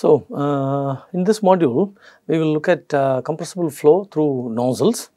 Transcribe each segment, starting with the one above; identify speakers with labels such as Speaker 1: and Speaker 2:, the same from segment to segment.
Speaker 1: So, uh, in this module, we will look at uh, compressible flow through nozzles.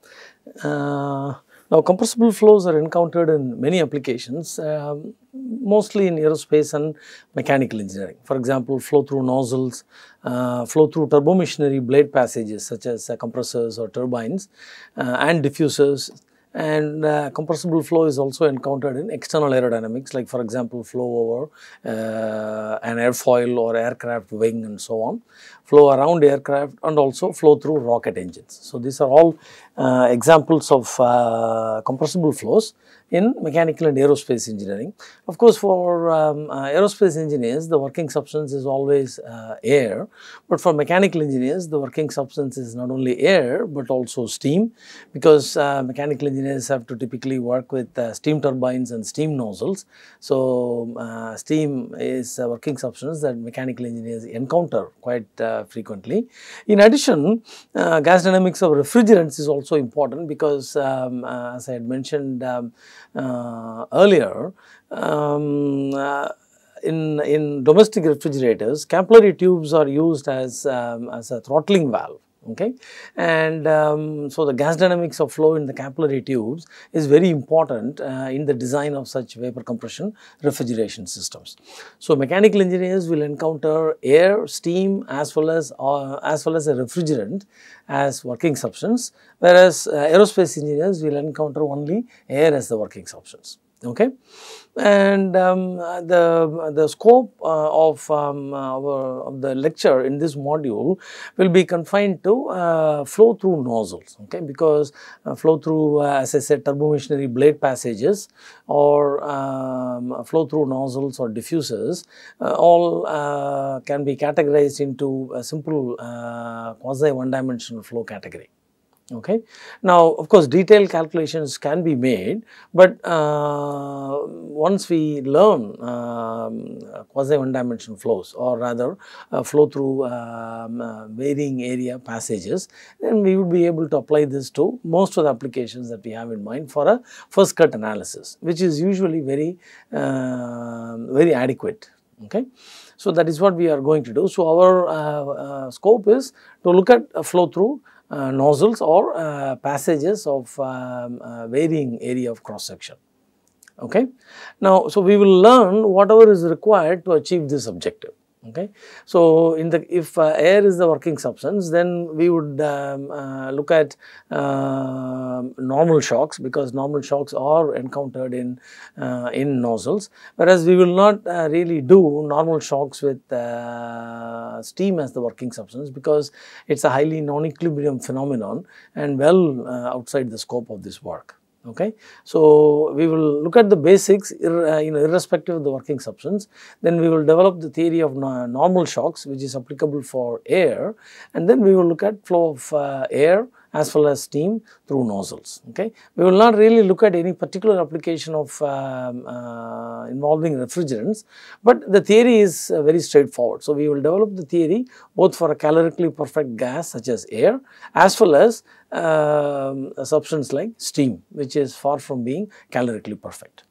Speaker 1: Uh, now, compressible flows are encountered in many applications, um, mostly in aerospace and mechanical engineering. For example, flow through nozzles, uh, flow through turbomachinery blade passages such as uh, compressors or turbines uh, and diffusers and uh, compressible flow is also encountered in external aerodynamics like for example flow over uh, an airfoil or aircraft wing and so on, flow around aircraft and also flow through rocket engines. So, these are all uh, examples of uh, compressible flows in mechanical and aerospace engineering. Of course, for um, uh, aerospace engineers the working substance is always uh, air, but for mechanical engineers the working substance is not only air but also steam because uh, mechanical engineers have to typically work with uh, steam turbines and steam nozzles. So, uh, steam is a working substance that mechanical engineers encounter quite uh, frequently. In addition, gas dynamics of refrigerants is also important because um, as I had mentioned um, earlier, um, uh, in, in domestic refrigerators, capillary tubes are used as, um, as a throttling valve okay? And um, so the gas dynamics of flow in the capillary tubes is very important uh, in the design of such vapor compression refrigeration systems. So mechanical engineers will encounter air steam as well as uh, as well as a refrigerant as working substance whereas uh, aerospace engineers will encounter only air as the working substance okay? And um, the the scope uh, of um, our of the lecture in this module will be confined to uh, flow through nozzles okay? Because uh, flow through uh, as i said turbomachinery blade passages or um, flow through nozzles or diffusers uh, all uh, can be categorized into a simple quasi one dimensional flow category okay. Now of course detailed calculations can be made, but uh, once we learn um, quasi one dimensional flows or rather uh, flow through um, uh, varying area passages, then we would be able to apply this to most of the applications that we have in mind for a first cut analysis, which is usually very, um, very adequate, okay. So that is what we are going to do. So our uh, uh, scope is to look at flow through nozzles or uh, passages of um, uh, varying area of cross section. Okay. Now, so we will learn whatever is required to achieve this objective okay. So, in the if uh, air is the working substance then we would um, uh, look at uh, normal shocks because normal shocks are encountered in uh, in nozzles whereas we will not uh, really do normal shocks with uh, steam as the working substance because it is a highly non-equilibrium phenomenon and well outside the scope of this work okay. So, we will look at the basics ir, uh, you know irrespective of the working substance then we will develop the theory of no, normal shocks which is applicable for air and then we will look at flow of uh, air as well as steam through nozzles. Okay. We will not really look at any particular application of um, uh, involving refrigerants, but the theory is uh, very straightforward. So, we will develop the theory both for a calorically perfect gas such as air as well as um, a substance like steam which is far from being calorically perfect.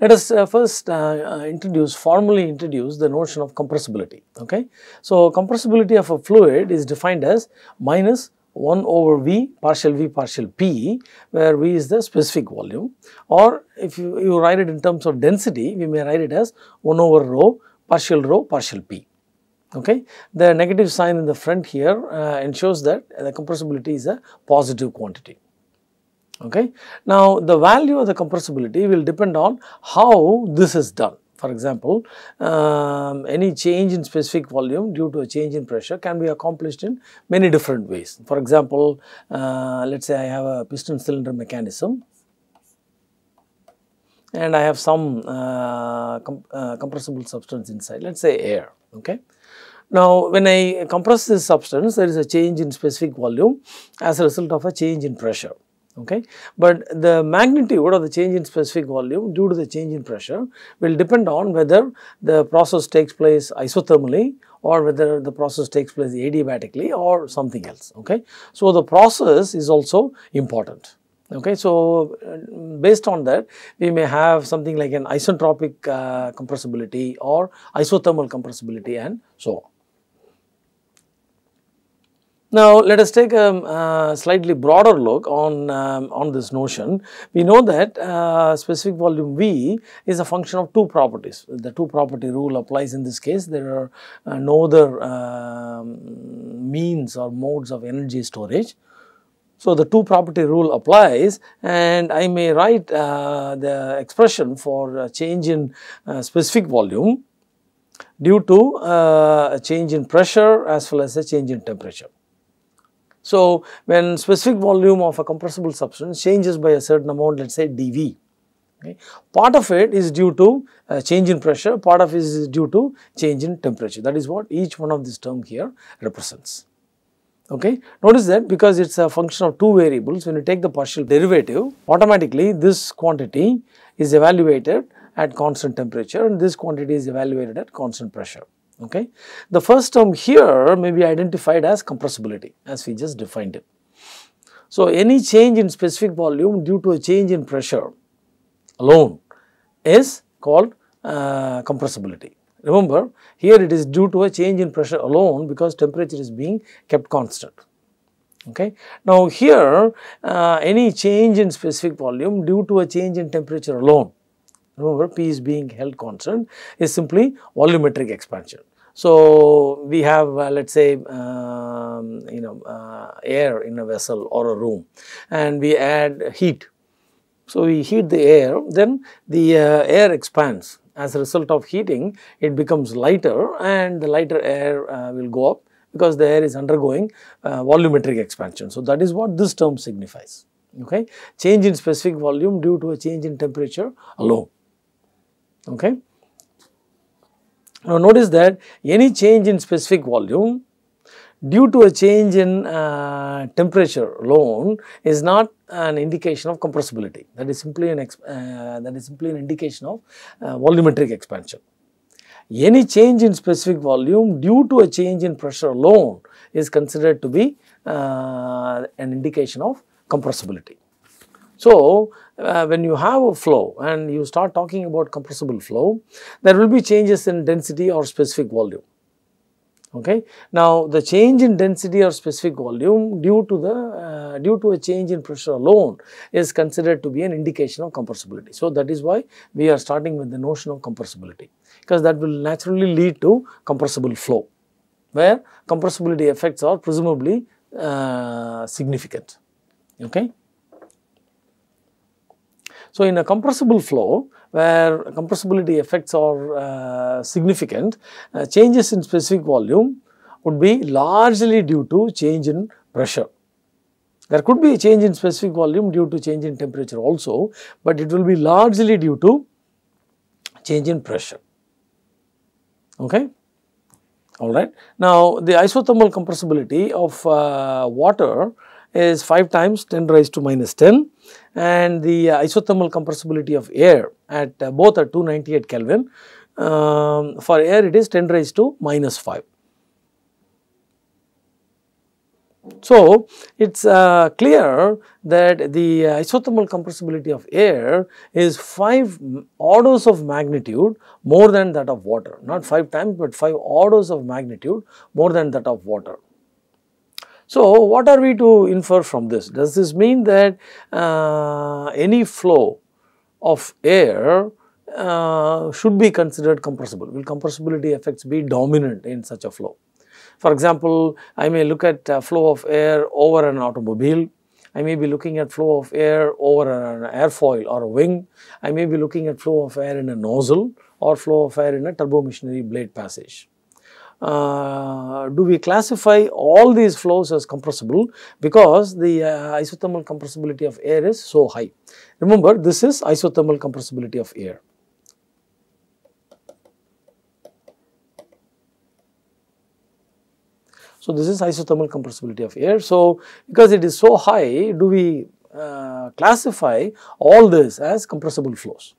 Speaker 1: Let us uh, first uh, uh, introduce formally introduce the notion of compressibility. Okay. So, compressibility of a fluid is defined as minus 1 over V partial V partial P where V is the specific volume or if you, you write it in terms of density we may write it as 1 over rho partial rho partial P. Okay. The negative sign in the front here uh, ensures that the compressibility is a positive quantity. Okay. Now, the value of the compressibility will depend on how this is done. For example, um, any change in specific volume due to a change in pressure can be accomplished in many different ways. For example, uh, let us say I have a piston cylinder mechanism and I have some uh, com uh, compressible substance inside, let us say air. Okay. Now, when I compress this substance, there is a change in specific volume as a result of a change in pressure okay. But the magnitude of the change in specific volume due to the change in pressure will depend on whether the process takes place isothermally or whether the process takes place adiabatically or something else, okay. So, the process is also important. Okay, so based on that we may have something like an isentropic uh, compressibility or isothermal compressibility and so on. Now, let us take a uh, slightly broader look on, um, on this notion. We know that uh, specific volume V is a function of two properties. The two property rule applies in this case. There are uh, no other um, means or modes of energy storage. So, the two property rule applies and I may write uh, the expression for change in uh, specific volume due to uh, a change in pressure as well as a change in temperature. So, when specific volume of a compressible substance changes by a certain amount let us say dV, okay, part of it is due to uh, change in pressure, part of it is due to change in temperature that is what each one of this term here represents. Okay. Notice that because it is a function of two variables when you take the partial derivative automatically this quantity is evaluated at constant temperature and this quantity is evaluated at constant pressure. Okay. The first term here may be identified as compressibility as we just defined it. So, any change in specific volume due to a change in pressure alone is called uh, compressibility. Remember here it is due to a change in pressure alone because temperature is being kept constant. Okay. Now here uh, any change in specific volume due to a change in temperature alone remember P is being held constant is simply volumetric expansion. So, we have uh, let us say um, you know uh, air in a vessel or a room and we add heat. So, we heat the air then the uh, air expands as a result of heating it becomes lighter and the lighter air uh, will go up because the air is undergoing uh, volumetric expansion. So, that is what this term signifies okay change in specific volume due to a change in temperature alone okay now, notice that any change in specific volume due to a change in uh, temperature alone is not an indication of compressibility that is simply an uh, that is simply an indication of uh, volumetric expansion. Any change in specific volume due to a change in pressure alone is considered to be uh, an indication of compressibility. So, uh, when you have a flow and you start talking about compressible flow, there will be changes in density or specific volume. Okay. Now, the change in density or specific volume due to the uh, due to a change in pressure alone is considered to be an indication of compressibility. So, that is why we are starting with the notion of compressibility because that will naturally lead to compressible flow where compressibility effects are presumably uh, significant. Okay. So, in a compressible flow where compressibility effects are uh, significant, uh, changes in specific volume would be largely due to change in pressure. There could be a change in specific volume due to change in temperature also, but it will be largely due to change in pressure. Okay? Alright. Now, the isothermal compressibility of uh, water is 5 times 10 raised to minus 10 and the uh, isothermal compressibility of air at uh, both at 298 Kelvin. Um, for air it is 10 raised to minus 5. So, it is uh, clear that the uh, isothermal compressibility of air is 5 orders of magnitude more than that of water, not 5 times, but 5 orders of magnitude more than that of water. So, what are we to infer from this? Does this mean that uh, any flow of air uh, should be considered compressible? Will compressibility effects be dominant in such a flow? For example, I may look at flow of air over an automobile, I may be looking at flow of air over an airfoil or a wing, I may be looking at flow of air in a nozzle or flow of air in a turbomachinery blade passage uh, do we classify all these flows as compressible because the uh, isothermal compressibility of air is so high. Remember this is isothermal compressibility of air. So, this is isothermal compressibility of air. So, because it is so high do we uh, classify all this as compressible flows.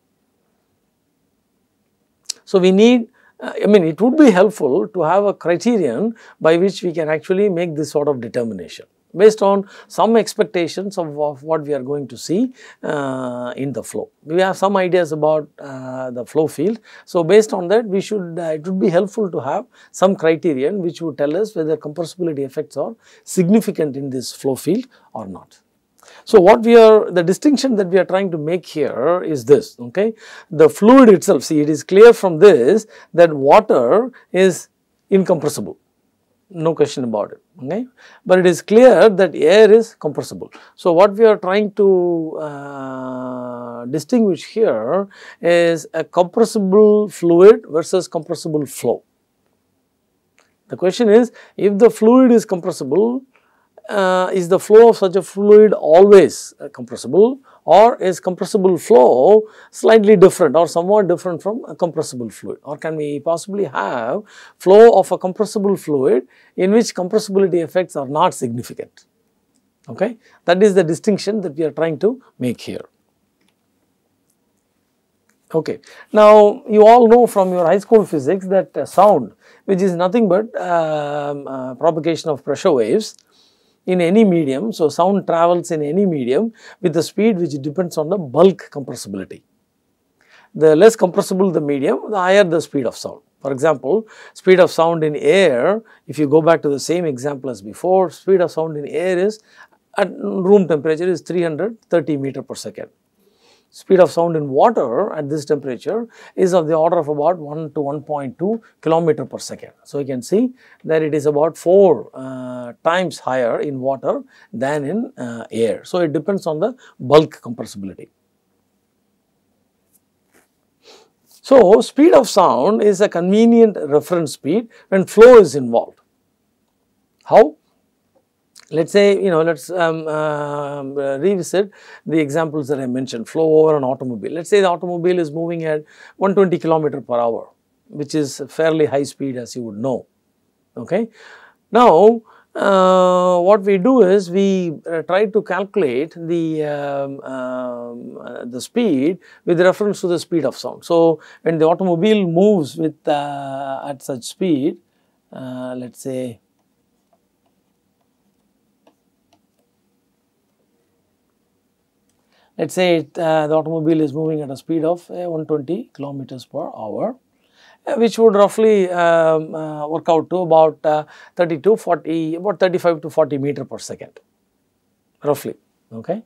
Speaker 1: So, we need I mean it would be helpful to have a criterion by which we can actually make this sort of determination based on some expectations of, of what we are going to see uh, in the flow. We have some ideas about uh, the flow field. So, based on that we should uh, it would be helpful to have some criterion which would tell us whether compressibility effects are significant in this flow field or not. So, what we are the distinction that we are trying to make here is this okay? The fluid itself see it is clear from this that water is incompressible. No question about it okay? But it is clear that air is compressible. So what we are trying to uh, distinguish here is a compressible fluid versus compressible flow. The question is if the fluid is compressible uh, is the flow of such a fluid always uh, compressible or is compressible flow slightly different or somewhat different from a compressible fluid or can we possibly have flow of a compressible fluid in which compressibility effects are not significant. Okay? That is the distinction that we are trying to make here. Okay. Now, you all know from your high school physics that uh, sound which is nothing but um, uh, propagation of pressure waves in any medium. So, sound travels in any medium with the speed which depends on the bulk compressibility. The less compressible the medium, the higher the speed of sound. For example, speed of sound in air, if you go back to the same example as before, speed of sound in air is at room temperature is 330 meter per second speed of sound in water at this temperature is of the order of about 1 to 1.2 kilometer per second. So, you can see that it is about 4 uh, times higher in water than in uh, air. So, it depends on the bulk compressibility. So, speed of sound is a convenient reference speed when flow is involved. How? Let us say you know let us um, uh, revisit the examples that I mentioned flow over an automobile. Let us say the automobile is moving at 120 kilometer per hour which is fairly high speed as you would know. Okay. Now, uh, what we do is we uh, try to calculate the um, um, uh, the speed with reference to the speed of sound. So, when the automobile moves with uh, at such speed, uh, let us say let us say it, uh, the automobile is moving at a speed of uh, 120 kilometers per hour uh, which would roughly um, uh, work out to about uh, 30 to 40 about 35 to 40 meter per second roughly okay?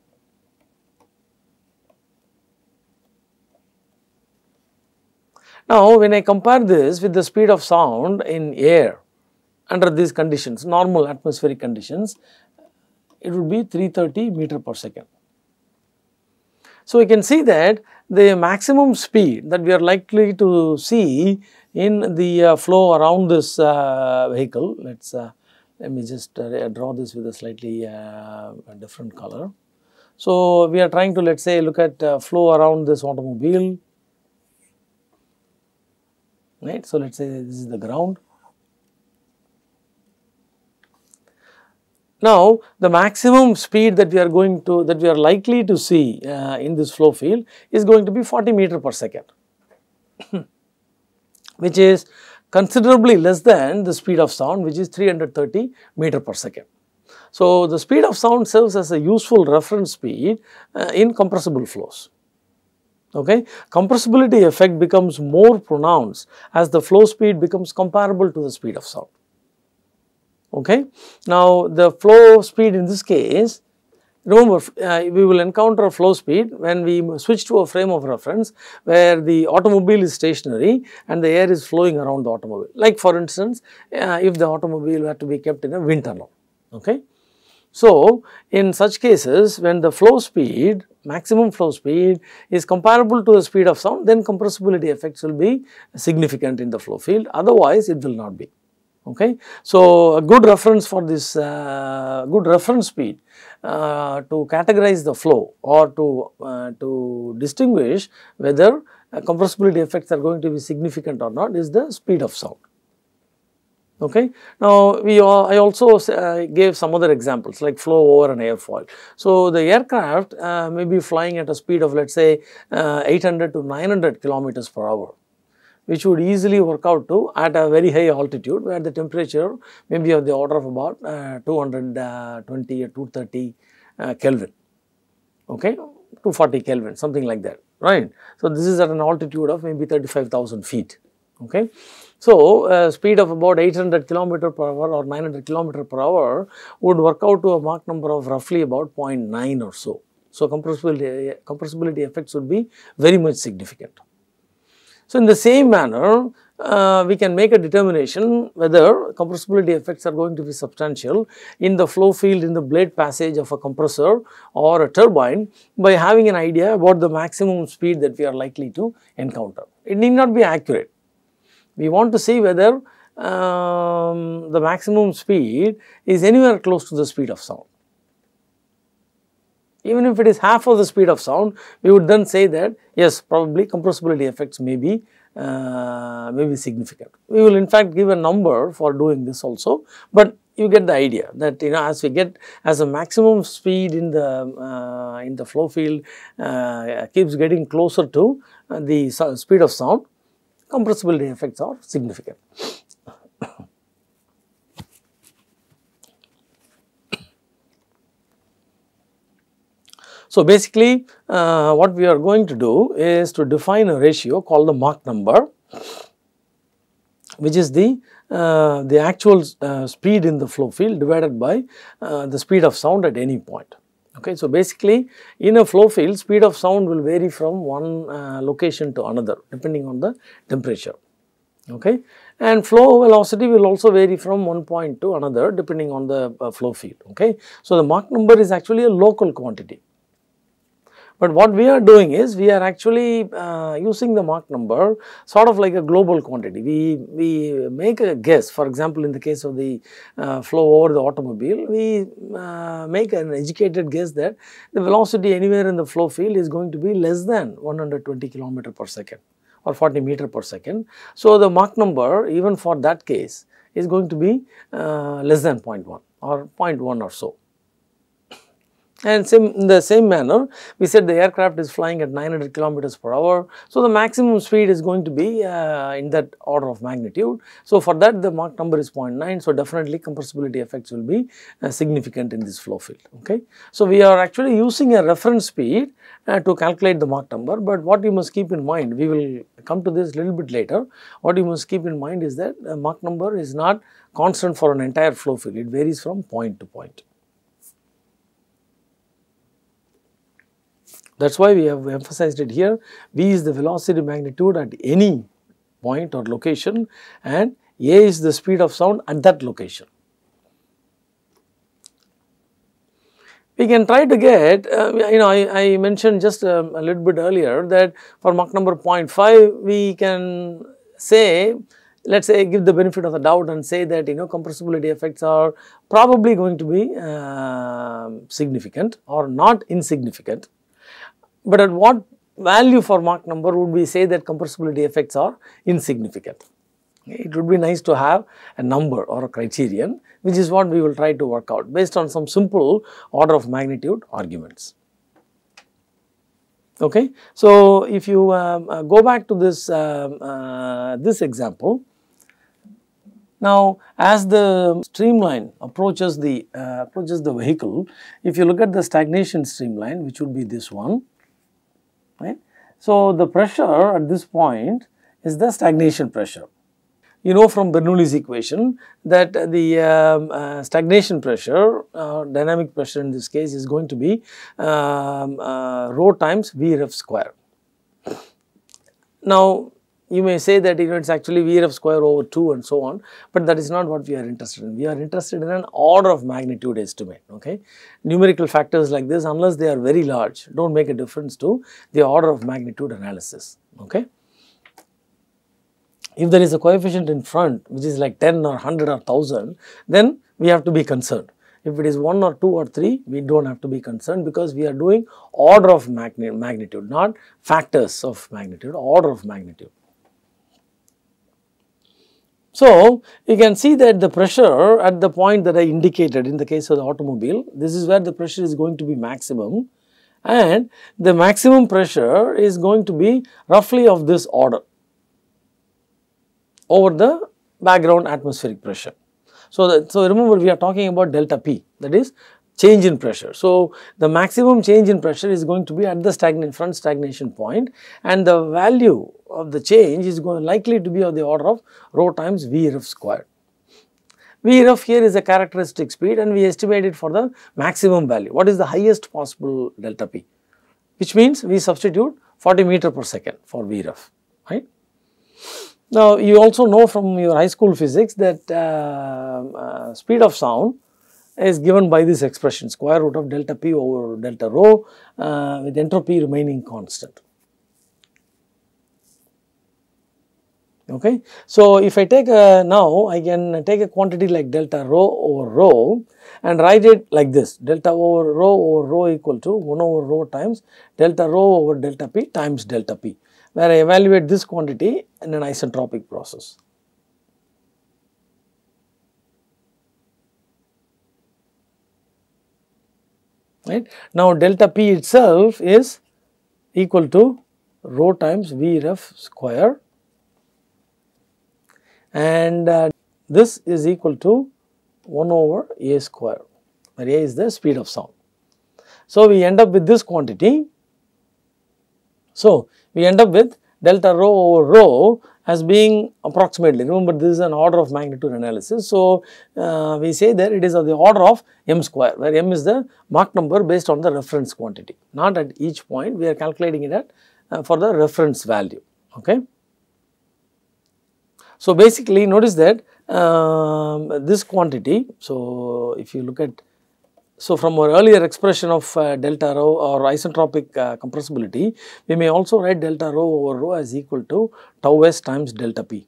Speaker 1: Now when i compare this with the speed of sound in air under these conditions normal atmospheric conditions it would be 330 meter per second so, we can see that the maximum speed that we are likely to see in the uh, flow around this uh, vehicle, let us uh, let me just uh, draw this with a slightly uh, different color. So, we are trying to let us say look at flow around this automobile, right. So, let us say this is the ground Now, the maximum speed that we are going to that we are likely to see uh, in this flow field is going to be 40 meter per second, which is considerably less than the speed of sound which is 330 meter per second. So, the speed of sound serves as a useful reference speed uh, in compressible flows. Okay. Compressibility effect becomes more pronounced as the flow speed becomes comparable to the speed of sound. Okay. Now, the flow speed in this case remember uh, we will encounter a flow speed when we switch to a frame of reference where the automobile is stationary and the air is flowing around the automobile. Like for instance, uh, if the automobile were to be kept in a wind tunnel. Okay. So, in such cases when the flow speed maximum flow speed is comparable to the speed of sound then compressibility effects will be significant in the flow field otherwise it will not be okay. So, a good reference for this uh, good reference speed uh, to categorize the flow or to, uh, to distinguish whether compressibility effects are going to be significant or not is the speed of sound. Okay. Now, we I also uh, gave some other examples like flow over an airfoil. So, the aircraft uh, may be flying at a speed of let us say uh, 800 to 900 kilometers per hour which would easily work out to at a very high altitude where the temperature may be of the order of about uh, 220 or 230 uh, Kelvin, okay, 240 Kelvin, something like that, right. So, this is at an altitude of maybe 35,000 feet, okay. So, uh, speed of about 800 kilometer per hour or 900 kilometer per hour would work out to a Mach number of roughly about 0.9 or so. So, compressibility, compressibility effects would be very much significant. So, in the same manner, uh, we can make a determination whether compressibility effects are going to be substantial in the flow field in the blade passage of a compressor or a turbine by having an idea about the maximum speed that we are likely to encounter. It need not be accurate. We want to see whether um, the maximum speed is anywhere close to the speed of sound. Even if it is half of the speed of sound, we would then say that yes, probably compressibility effects may be, uh, may be significant. We will in fact give a number for doing this also, but you get the idea that you know as we get as the maximum speed in the uh, in the flow field uh, keeps getting closer to uh, the speed of sound, compressibility effects are significant. So, basically uh, what we are going to do is to define a ratio called the Mach number which is the uh, the actual uh, speed in the flow field divided by uh, the speed of sound at any point. Okay, so basically in a flow field speed of sound will vary from one uh, location to another depending on the temperature. Okay, and flow velocity will also vary from one point to another depending on the uh, flow field. Okay, so the Mach number is actually a local quantity. But what we are doing is we are actually uh, using the Mach number sort of like a global quantity. We, we make a guess for example, in the case of the uh, flow over the automobile, we uh, make an educated guess that the velocity anywhere in the flow field is going to be less than 120 kilometer per second or 40 meter per second. So, the Mach number even for that case is going to be uh, less than 0.1 or 0.1 or so. And same, in the same manner, we said the aircraft is flying at 900 kilometers per hour. So, the maximum speed is going to be uh, in that order of magnitude. So, for that the Mach number is 0.9. So, definitely compressibility effects will be uh, significant in this flow field. Okay. So, we are actually using a reference speed uh, to calculate the Mach number, but what you must keep in mind, we will come to this little bit later. What you must keep in mind is that Mach number is not constant for an entire flow field, it varies from point to point. That is why we have emphasized it here. V is the velocity magnitude at any point or location and A is the speed of sound at that location. We can try to get, uh, you know, I, I mentioned just a, um, a, little bit earlier that for Mach number 0.5, we can say, let us say give the benefit of the doubt and say that, you know, compressibility effects are probably going to be uh, significant or not insignificant. But at what value for Mach number would we say that compressibility effects are insignificant? It would be nice to have a number or a criterion which is what we will try to work out based on some simple order of magnitude arguments. Okay. So, if you um, uh, go back to this, um, uh, this example, now as the streamline approaches the, uh, approaches the vehicle, if you look at the stagnation streamline which would be this one, right. So, the pressure at this point is the stagnation pressure. You know from Bernoulli's equation that the um, uh, stagnation pressure, uh, dynamic pressure in this case is going to be um, uh, rho times V ref square. Now, you may say that you know it is actually V ref square over 2 and so on, but that is not what we are interested in. We are interested in an order of magnitude estimate, okay. Numerical factors like this unless they are very large do not make a difference to the order of magnitude analysis, okay. If there is a coefficient in front which is like 10 or 100 or 1000, then we have to be concerned. If it is 1 or 2 or 3, we do not have to be concerned because we are doing order of magnitude, not factors of magnitude, order of magnitude. So, you can see that the pressure at the point that I indicated in the case of the automobile, this is where the pressure is going to be maximum and the maximum pressure is going to be roughly of this order. over the background atmospheric pressure. So, that, so remember we are talking about delta P that is change in pressure. So, the maximum change in pressure is going to be at the stagnant front stagnation point and the value of the change is going likely to be of the order of rho times V ref squared. V ref here is a characteristic speed and we estimate it for the maximum value. What is the highest possible delta P? Which means we substitute 40 meter per second for V right. Now, you also know from your high school physics that uh, uh, speed of sound is given by this expression square root of delta p over delta rho uh, with entropy remaining constant. Okay. So, if I take a now I can take a quantity like delta rho over rho and write it like this delta over rho over rho equal to 1 over rho times delta rho over delta p times delta p where I evaluate this quantity in an isentropic process. right. Now, delta p itself is equal to rho times V ref square and uh, this is equal to 1 over a square where a is the speed of sound. So, we end up with this quantity. So, we end up with delta rho over rho as being approximately, remember this is an order of magnitude analysis. So, uh, we say that it is of the order of m square where m is the Mach number based on the reference quantity not at each point we are calculating it at uh, for the reference value. Okay. So, basically notice that um, this quantity, so if you look at so, from our earlier expression of uh, delta rho or isentropic uh, compressibility, we may also write delta rho over rho as equal to tau s times delta p,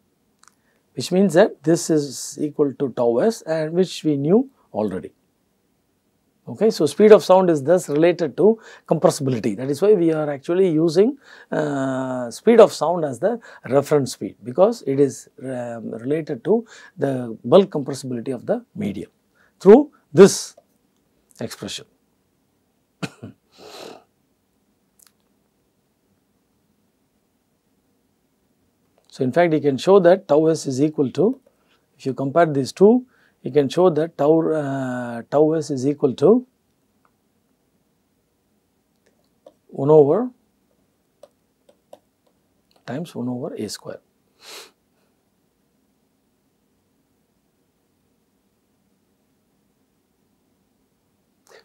Speaker 1: which means that this is equal to tau s and which we knew already. Okay, so speed of sound is thus related to compressibility. That is why we are actually using uh, speed of sound as the reference speed because it is um, related to the bulk compressibility of the medium through this expression. so, in fact, you can show that tau s is equal to, if you compare these two, you can show that tau, uh, tau s is equal to 1 over times 1 over a square.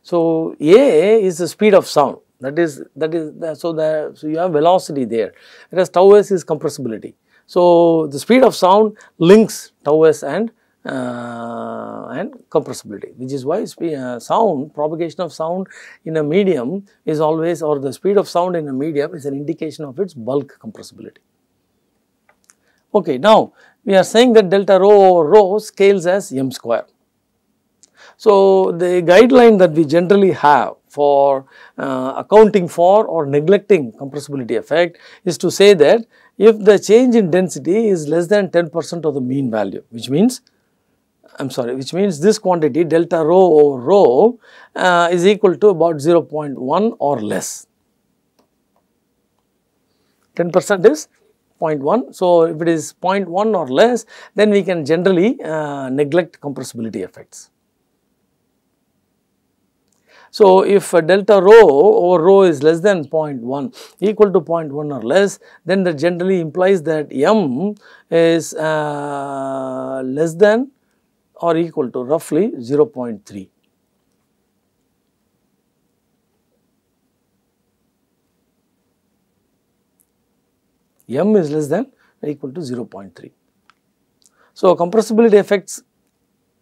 Speaker 1: So, A is the speed of sound that is that is so the so you have velocity there whereas tau s is compressibility. So, the speed of sound links tau s and uh, and compressibility which is why uh, sound propagation of sound in a medium is always or the speed of sound in a medium is an indication of its bulk compressibility. Okay, now we are saying that delta rho rho scales as m square. So, the guideline that we generally have for uh, accounting for or neglecting compressibility effect is to say that if the change in density is less than 10 percent of the mean value which means I am sorry which means this quantity delta rho over rho uh, is equal to about 0.1 or less. 10 percent is 0.1. So, if it is 0.1 or less then we can generally uh, neglect compressibility effects. So, if delta rho over rho is less than 0.1 equal to 0.1 or less then that generally implies that m is uh, less than or equal to roughly 0.3. m is less than or equal to 0.3. So, compressibility effects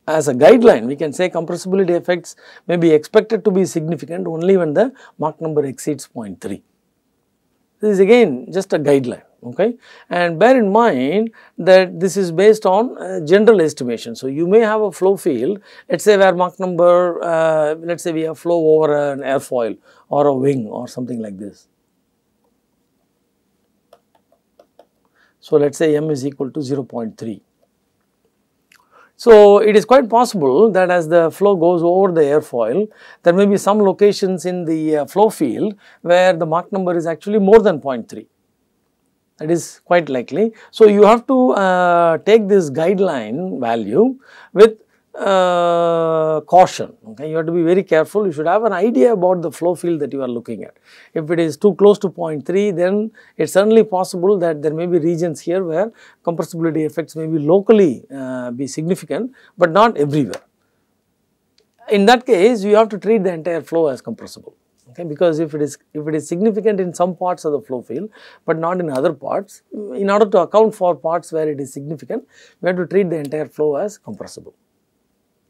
Speaker 1: as a guideline we can say compressibility effects may be expected to be significant only when the Mach number exceeds 0.3. This is again just a guideline okay and bear in mind that this is based on uh, general estimation. So, you may have a flow field let us say where Mach number uh, let us say we have flow over an airfoil or a wing or something like this. So, let us say m is equal to 0.3 so, it is quite possible that as the flow goes over the airfoil, there may be some locations in the uh, flow field where the Mach number is actually more than 0.3. that is quite likely. So, you have to uh, take this guideline value with uh, caution okay? You have to be very careful. You should have an idea about the flow field that you are looking at. If it is too close to 0.3 then it's certainly possible that there may be regions here where compressibility effects may be locally uh, be significant but not everywhere. In that case you have to treat the entire flow as compressible okay because if it is if it is significant in some parts of the flow field but not in other parts in order to account for parts where it is significant we have to treat the entire flow as compressible.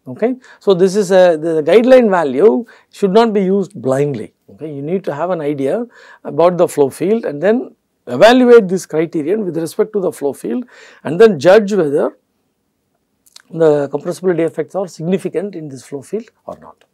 Speaker 1: Okay so this is a the guideline value should not be used blindly. Okay you need to have an idea about the flow field and then evaluate this criterion with respect to the flow field and then judge whether the compressibility effects are significant in this flow field or not